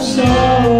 so